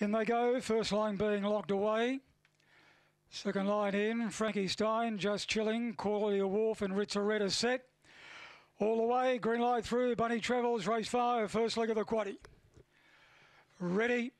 In they go, first line being locked away. Second line in, Frankie Stein, Just Chilling, Cordelia Wolf and Ritza Red are set. All the way, green light through, Bunny Travels, race five, first leg of the quaddy. Ready,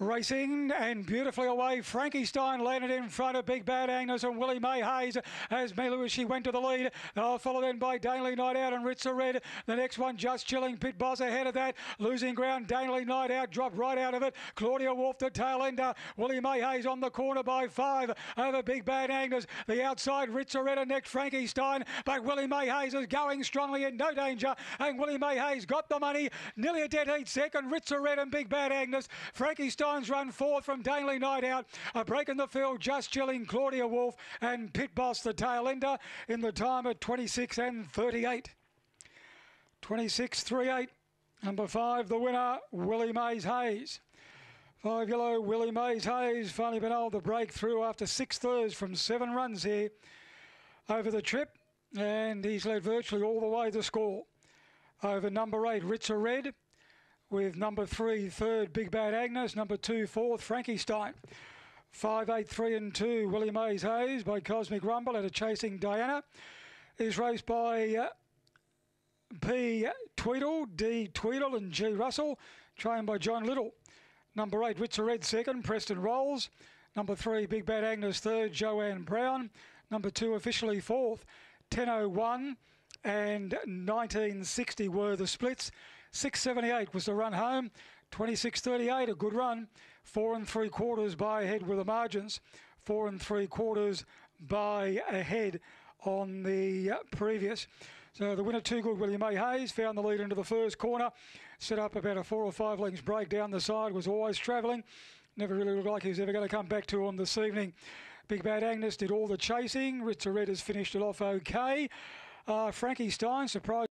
Racing and beautifully away. Frankie Stein landed in front of Big Bad Agnes and Willie Mays Hayes as Milu she went to the lead. Oh, followed in by Daily Night Out and Ritza Red. The next one just chilling. Pit Boss ahead of that. Losing ground. Daily Night Out dropped right out of it. Claudia Wolf the tail ender. Willie Mays Hayes on the corner by five over Big Bad Agnes. The outside Ritza Red and next Frankie Stein. But Willie Mays Hayes is going strongly in no danger. And Willie Mays Hayes got the money. Nearly a dead heat second. Ritza Red and Big Bad Agnes. Frankie Stein Steins run fourth from Daily Night Out. A break in the field, just chilling Claudia Wolf and Pit Boss, the tail ender, in the time at 26 and 38. 26 38. Number five, the winner, Willie Mays Hayes. Five yellow, Willie Mays Hayes, finally been able to break through after six thirds from seven runs here over the trip. And he's led virtually all the way to score. Over number eight, Ritza Red with number three, third, Big Bad Agnes, number two, fourth, Frankie Stein. Five, eight, three, and two, Willie Mays Hayes by Cosmic Rumble at a chasing Diana. Is raced by uh, P. Tweedle, D. Tweedle, and G. Russell, trained by John Little. Number eight, Ritza Red second, Preston Rolls. Number three, Big Bad Agnes third, Joanne Brown. Number two, officially fourth, 1001 and 1960 were the splits. 678 was the run home. 26.38, a good run. Four and three quarters by ahead with the margins. Four and three quarters by ahead on the previous. So the winner, Too Good, William A. Hayes, found the lead into the first corner. Set up about a four or five lengths break down the side, was always travelling. Never really looked like he was ever going to come back to on this evening. Big Bad Agnes did all the chasing. Ritza Red has finished it off okay. Uh, Frankie Stein surprised.